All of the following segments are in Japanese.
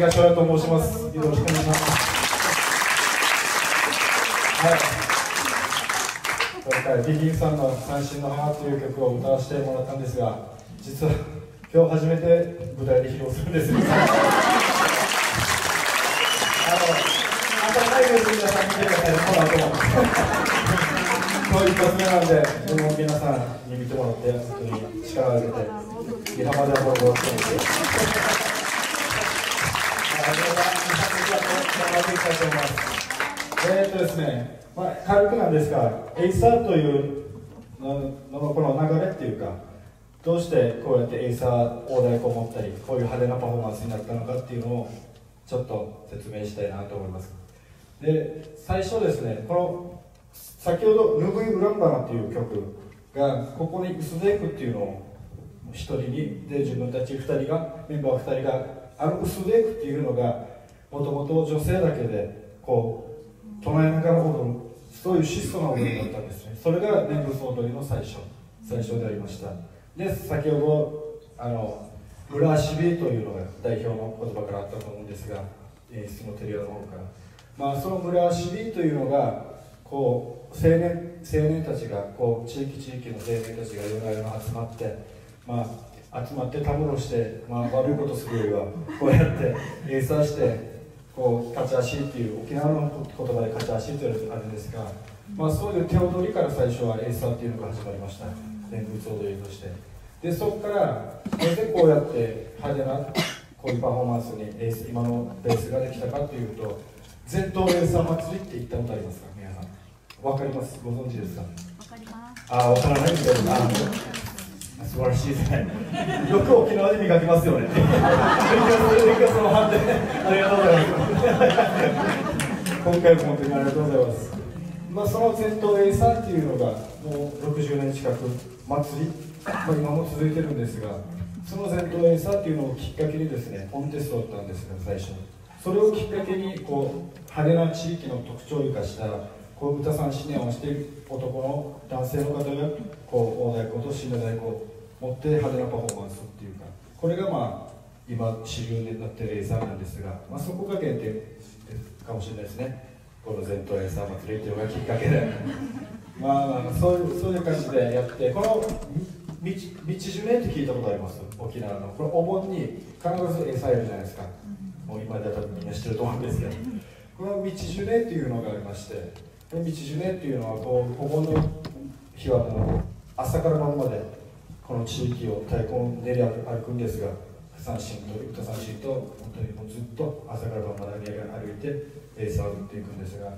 東原と申します。よろしくお願いします。はい。今回、ビギンさんの三振の母という曲を歌わせてもらったんですが、実は今日初めて舞台で披露するんですよ。あの、当たり前です皆さん見てください、この後も。今日一発目なんで、でも皆さんに見てもらって、本当に力を入れて、今までのことをしてみて。えーっとですね、まあ、軽くなんですが、エイサーというののこの流れっていうか、どうしてこうやってエイサー大太鼓を持ったり、こういう派手なパフォーマンスになったのかっていうのをちょっと説明したいなと思いますで最初ですねこの先ほど「ぬぐいウランバナ」っていう曲がここに「薄デイク」っていうのを一人にで自分たち2人がメンバー2人があの薄デイクっていうのがもともと女性だけでこう唱えながら踊るそういう質素な踊りだったんですね。それが念仏踊りの最初。最初でありました。で先ほどあの村足ビというのが代表の言葉からあったと思うんですが演出のテレアの方から、まあ、その村足ビというのがこう青年青年たちがこう地域地域の青年たちが夜な夜集まって、まあ、集まってたむろして、まあ、悪いことするよりはこうやってエーサーしてこう勝ち足っていう沖縄の言葉で勝ち足というあるんですが、まあ、そういう手踊りから最初はエーサーっていうのが始まりました。念仏踊りとして。でそこからなぜこうやって派手なこういうパフォーマンスにエース今のベースができたかというと全島エース祭りって言ったことありますか？皆さん。わかります？ご存知ですか？わかります。あわからないみたいな素晴らしいですね。よく沖縄で磨きますよね。ありがとうございます今回も本当にありがとうございます。まあその全島エーサーっていうのがもう60年近く祭りまあ、今も続いてるんですがその前頭エイサーっていうのをきっかけにですねコンテストだったんですが最初それをきっかけにこう派手な地域の特徴を生かしたこう歌三線をしている男の男性の方がこう大太鼓と締太鼓を持って派手なパフォーマンスっていうかこれがまあ今主流になってるエイサーなんですが、まあ、そこが原点かもしれないですね。この全島エイサー祭りっていうのがきっかけで。まあそういうそういう感じでやってこの道道ジュネって聞いたことあります？沖縄の。これお盆に必ずエイサーやるじゃないですか、もう今では多分みんな知ってると思うんですけど。この道ジュネっていうのがありまして道ジュネっていうのはこうお盆の日はもう朝から晩までこの地域を太鼓を練り歩くんですが三振と歌三振と本当にもうずっと朝から晩まで歩いてエーサーを打っていくんですが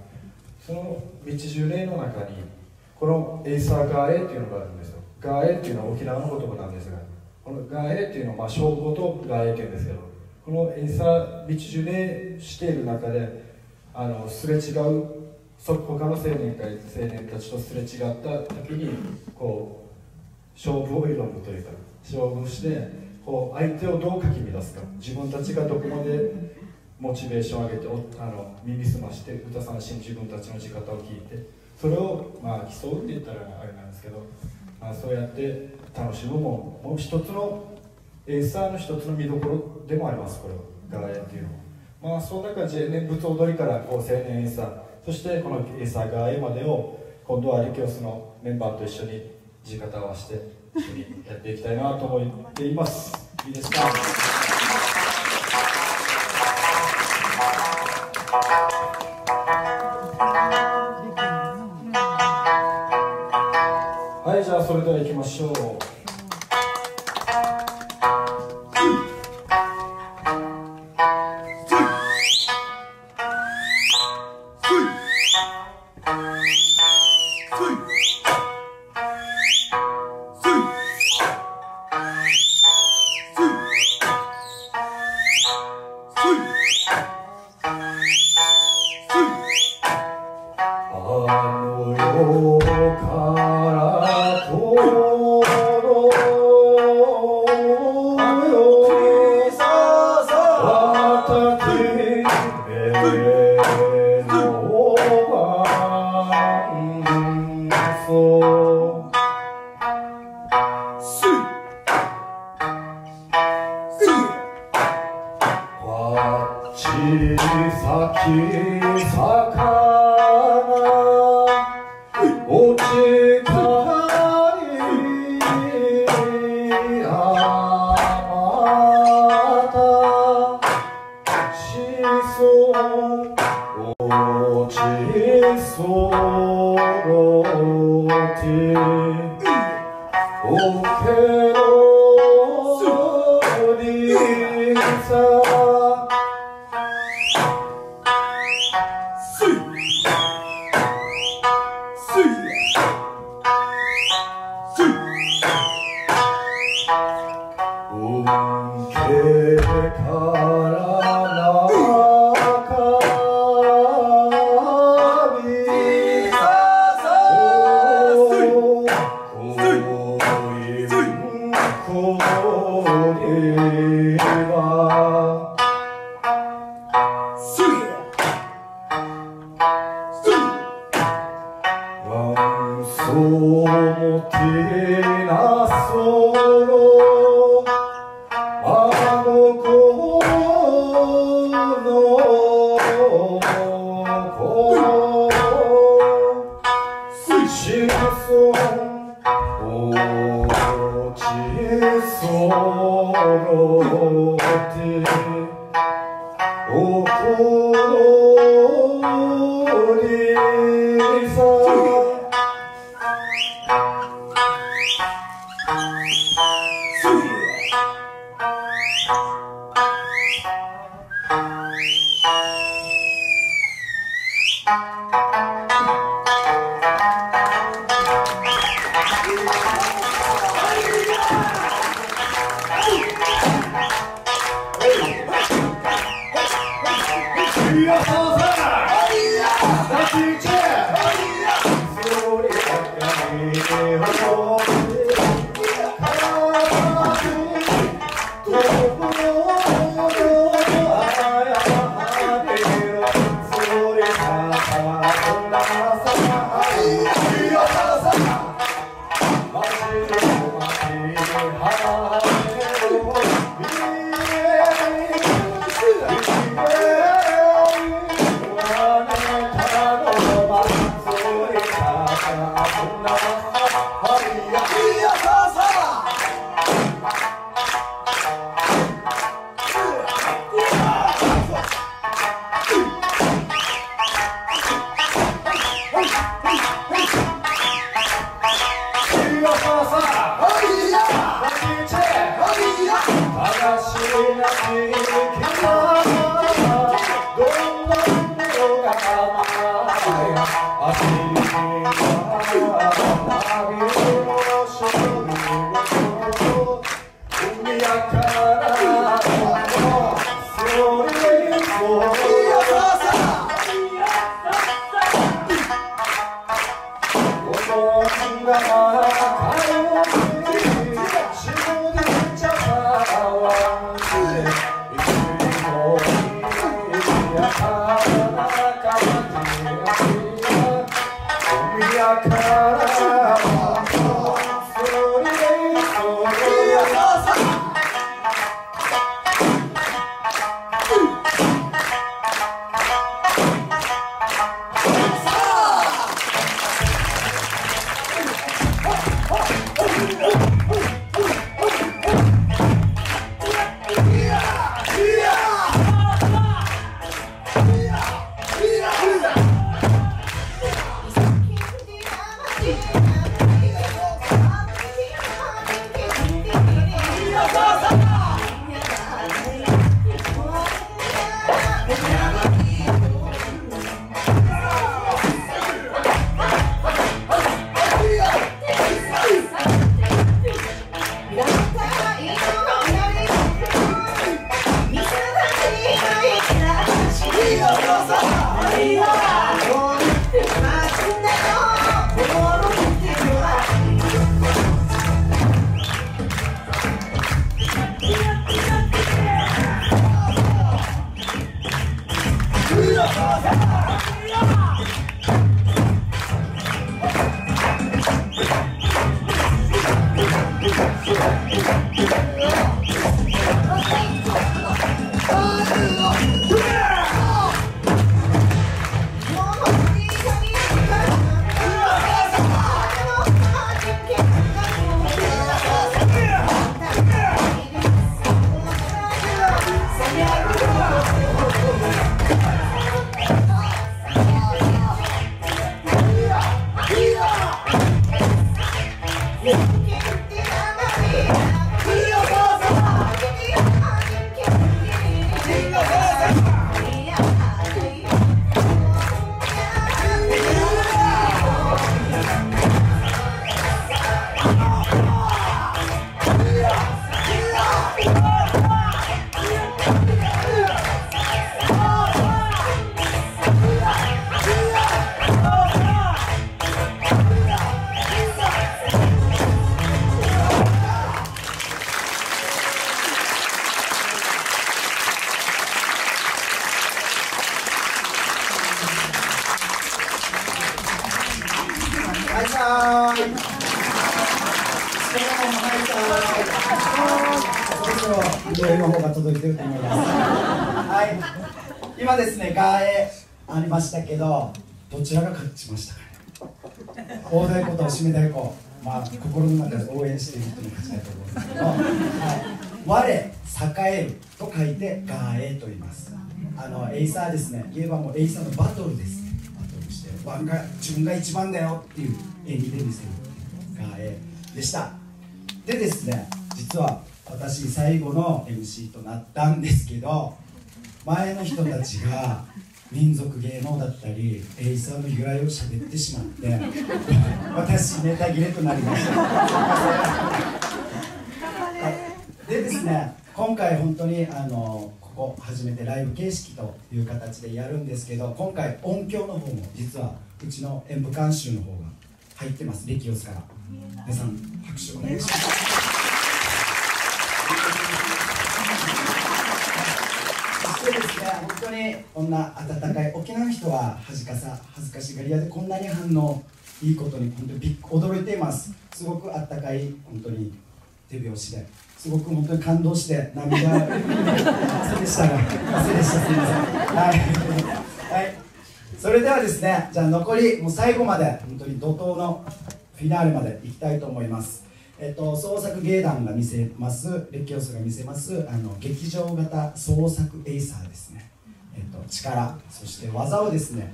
その道ジュネの中にこのエイサーガーエっていうのがあるんですよ。ガーエっていうのは沖縄の言葉なんですがこのガーエっていうのはまあとガーエっていうんですけどこのエイサー道中でしている中であのすれ違う他の青年会青年たちとすれ違った時にこう勝負を挑むというか勝負してこう相手をどうかき乱すか。自分たちがどこまでモチベーションを上げてあの耳すまして歌三振自分たちの地方を聞いて。それをまあ競うって言ったらあれなんですけどまあ、そうやって楽しむももう一つのエーサーの一つの見どころでもありますこれは。ガーヤっていうのは。まあそんな感じで念仏踊りからこう青年エーサーそしてこのエーサーガーヤまでを今度はリキョスのメンバーと一緒に地方をして一緒にやっていきたいなと思っています。いいですか？心に沿うどちらが勝ちましたかね。大太鼓と締め太鼓、まあ心の中で応援している人に勝ちたいと思うんですけど、はい。我栄えると書いてガーエと言います。あのエイサーですね。言えばもうエイサーのバトルですね。バトルして、ワンが自分が一番だよっていう演技で見せるガーエでした。でですね、実は私最後の MC となったんですけど、前の人たちが民族芸能だったりエイサーの由来を喋ってしまって 私ネタ切れとなりました。でですね今回本当にあのここ初めてライブ形式という形でやるんですけど今回音響の方も実はうちの演舞監修の方が入ってます。レキオスから。皆さん拍手お願いしますそしてですね、本当にこんな温かい沖縄の人は恥ずかさ恥ずかしがり屋でこんなに反応いいことに本当にびっ驚いています。すごくあったかい本当に手拍子で。すごく本当に感動して涙。汗でしたが汗でしたすみません。はい、はい、それではですねじゃあ残りもう最後まで本当に怒涛のフィナーレまで行きたいと思います。えっと、創作芸団が見せます、レッキオスが見せますあの劇場型創作エイサーですね、えっと、力、そして技をですね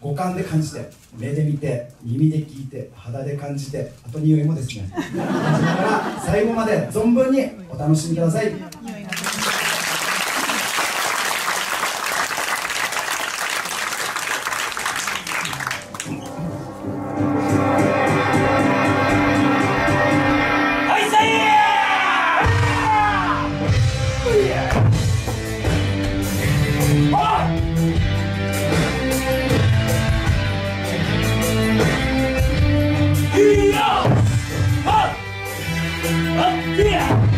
五感で感じて、目で見て、耳で聞いて、肌で感じて、あと匂いもですね、最後まで存分にお楽しみくださ。いっあ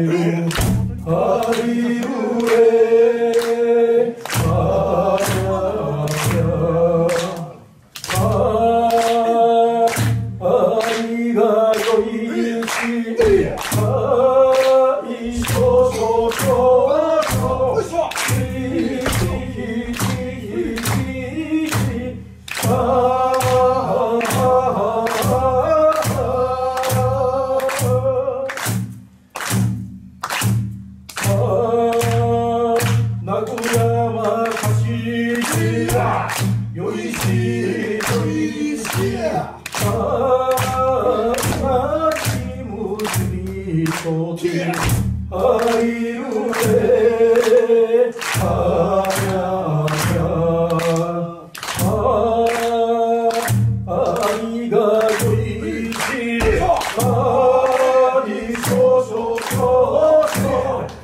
Hallelujah. Hallelujah. oh, oh, oh. oh.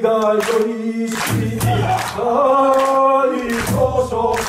がより光こそ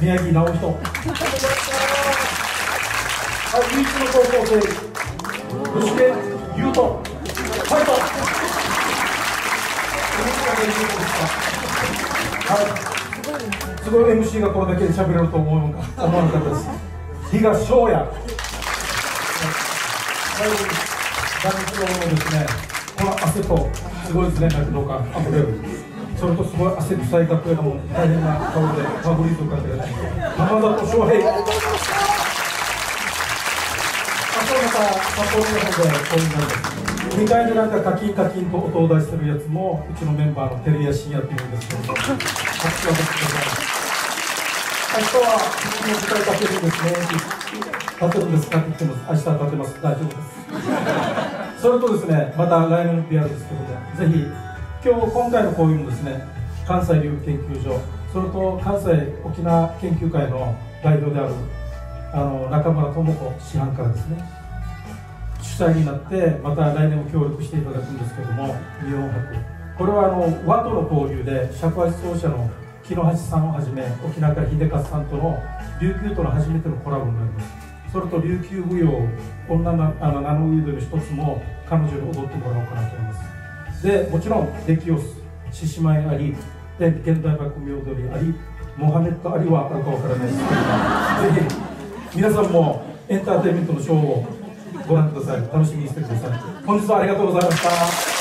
宮城直人。はい唯一の高校生そして優斗。ファイトはいすごい MC がこれだけで喋れると思うのか思わなかったです東翔也はい男子のですね。この汗とすごいですね。躍動感あふれるそれとすごい汗臭い格好の大変な顔でファブリーズをかけて浜田と翔平。あとまた札幌の方でこういうなで2階でなんかカキンカキンと音を出してるやつもうちのメンバーの照屋深夜っていうんですけども拍手を出してください明日はうちの舞台立てるんです。ね立てるんです。かって言ってます。明日立てます。大丈夫です。それとですねまた来年の PR ですけどもぜひ今日今回の講義もですね関西流研究所それと関西沖縄研究会の代表であるあの中村智子師範からですね主催になってまた来年も協力していただくんですけども日本博。これはあの和との交流で尺八奏者の木野橋さんをはじめ沖縄から秀勝さんとの琉球との初めてのコラボになります。それと琉球舞踊女のあの名の上での一つも彼女に踊ってもらおうかなと思います。でもちろんデキオス獅子舞ありで現代番組踊りありモハメッド・ありはあるか分からないです。けどぜひ皆さんもエンターテインメントのショーをご覧ください。楽しみにしてください。本日はありがとうございました。